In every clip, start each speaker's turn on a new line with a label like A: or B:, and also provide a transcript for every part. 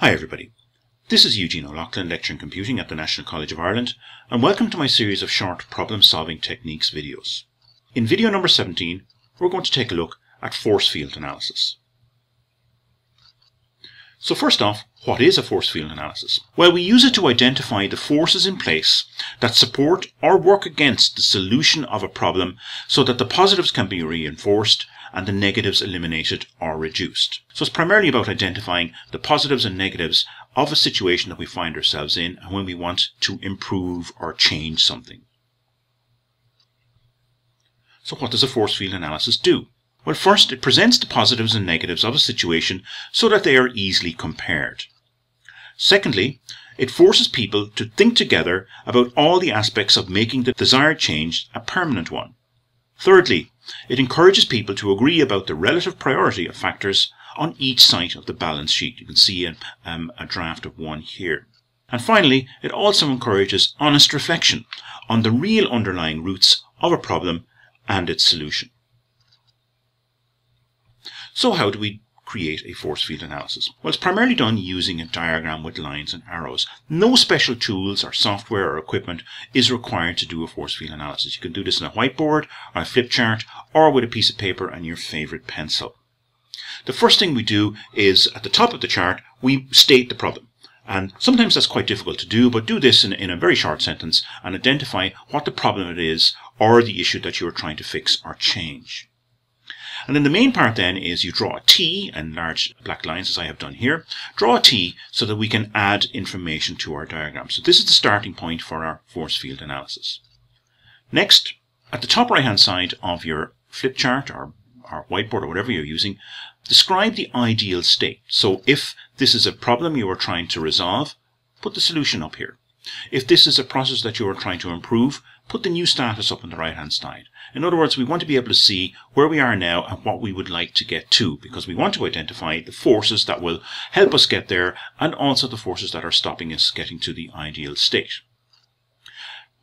A: Hi everybody. This is Eugene O'Loughlin, lecturing computing at the National College of Ireland, and welcome to my series of short problem-solving techniques videos. In video number 17, we're going to take a look at force field analysis. So first off, what is a force field analysis? Well, we use it to identify the forces in place that support or work against the solution of a problem so that the positives can be reinforced and the negatives eliminated or reduced. So it's primarily about identifying the positives and negatives of a situation that we find ourselves in and when we want to improve or change something. So what does a force field analysis do? Well, first, it presents the positives and negatives of a situation so that they are easily compared. Secondly, it forces people to think together about all the aspects of making the desired change a permanent one. Thirdly, it encourages people to agree about the relative priority of factors on each side of the balance sheet. You can see a, um, a draft of one here. And finally, it also encourages honest reflection on the real underlying roots of a problem and its solution. So how do we create a force field analysis? Well, it's primarily done using a diagram with lines and arrows. No special tools or software or equipment is required to do a force field analysis. You can do this on a whiteboard, on a flip chart, or with a piece of paper and your favorite pencil. The first thing we do is, at the top of the chart, we state the problem. And sometimes that's quite difficult to do, but do this in, in a very short sentence and identify what the problem it is or the issue that you're trying to fix or change. And then the main part then is you draw a T and large black lines as I have done here. Draw a T so that we can add information to our diagram. So this is the starting point for our force field analysis. Next, at the top right hand side of your flip chart or, or whiteboard or whatever you're using, describe the ideal state. So if this is a problem you are trying to resolve, put the solution up here. If this is a process that you are trying to improve, put the new status up on the right hand side. In other words, we want to be able to see where we are now and what we would like to get to because we want to identify the forces that will help us get there and also the forces that are stopping us getting to the ideal state.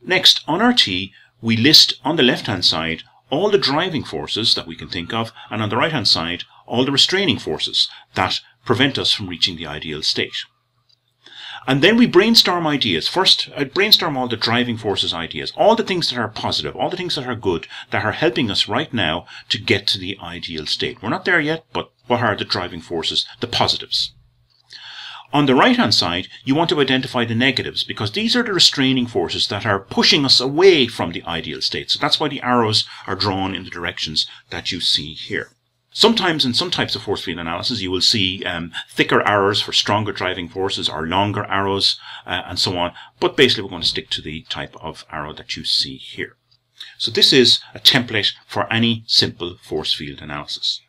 A: Next, on our T, we list on the left hand side all the driving forces that we can think of and on the right hand side all the restraining forces that prevent us from reaching the ideal state. And then we brainstorm ideas. First, I brainstorm all the driving forces ideas, all the things that are positive, all the things that are good, that are helping us right now to get to the ideal state. We're not there yet, but what are the driving forces? The positives. On the right hand side, you want to identify the negatives because these are the restraining forces that are pushing us away from the ideal state. So that's why the arrows are drawn in the directions that you see here. Sometimes in some types of force field analysis, you will see um, thicker arrows for stronger driving forces or longer arrows uh, and so on. But basically, we're going to stick to the type of arrow that you see here. So this is a template for any simple force field analysis.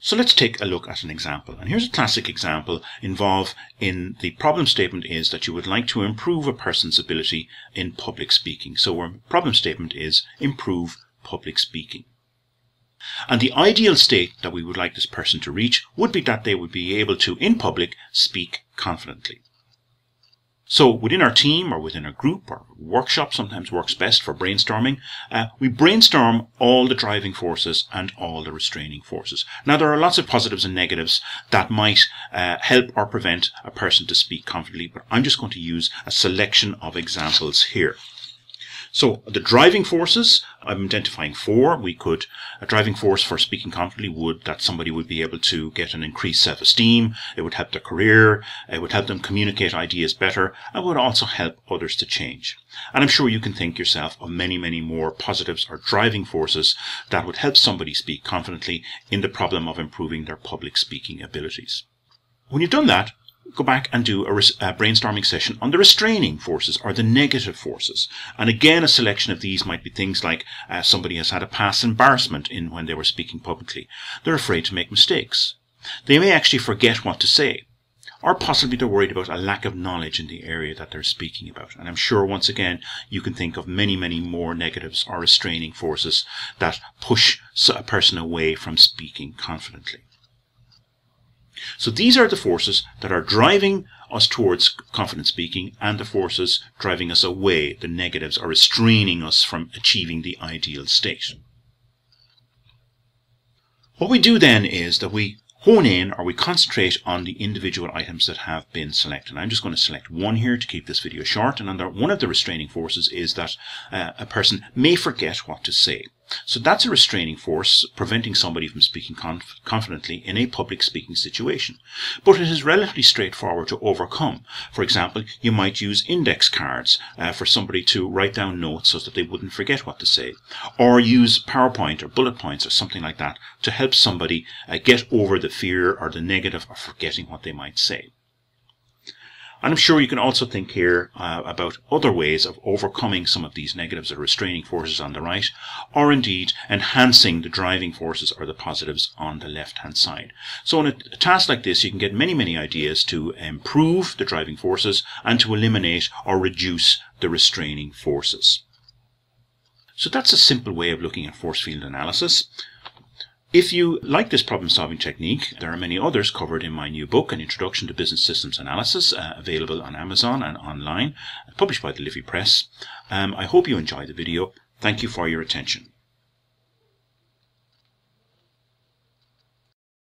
A: So let's take a look at an example. And here's a classic example involved in the problem statement is that you would like to improve a person's ability in public speaking. So our problem statement is improve public speaking. And the ideal state that we would like this person to reach would be that they would be able to, in public, speak confidently. So within our team or within a group or workshop sometimes works best for brainstorming. Uh, we brainstorm all the driving forces and all the restraining forces. Now there are lots of positives and negatives that might uh, help or prevent a person to speak confidently, but I'm just going to use a selection of examples here. So the driving forces, I'm identifying four. We could, a driving force for speaking confidently would that somebody would be able to get an increased self-esteem. It would help their career. It would help them communicate ideas better and would also help others to change. And I'm sure you can think yourself of many, many more positives or driving forces that would help somebody speak confidently in the problem of improving their public speaking abilities. When you've done that, go back and do a, a, brainstorming session on the restraining forces or the negative forces. And again, a selection of these might be things like uh, somebody has had a past embarrassment in when they were speaking publicly. They're afraid to make mistakes. They may actually forget what to say. Or possibly they're worried about a lack of knowledge in the area that they're speaking about. And I'm sure once again, you can think of many, many more negatives or restraining forces that push a person away from speaking confidently. So these are the forces that are driving us towards confident speaking and the forces driving us away, the negatives, are restraining us from achieving the ideal state. What we do then is that we hone in or we concentrate on the individual items that have been selected. I'm just going to select one here to keep this video short. And under one of the restraining forces is that uh, a person may forget what to say. So that's a restraining force preventing somebody from speaking conf confidently in a public speaking situation. But it is relatively straightforward to overcome. For example, you might use index cards uh, for somebody to write down notes so that they wouldn't forget what to say. Or use PowerPoint or bullet points or something like that to help somebody uh, get over the fear or the negative of forgetting what they might say. And I'm sure you can also think here uh, about other ways of overcoming some of these negatives or restraining forces on the right, or indeed enhancing the driving forces or the positives on the left-hand side. So in a task like this, you can get many, many ideas to improve the driving forces and to eliminate or reduce the restraining forces. So that's a simple way of looking at force field analysis. If you like this problem solving technique, there are many others covered in my new book, An Introduction to Business Systems Analysis, uh, available on Amazon and online, published by the Liffey Press. Um, I hope you enjoyed the video. Thank you for your attention.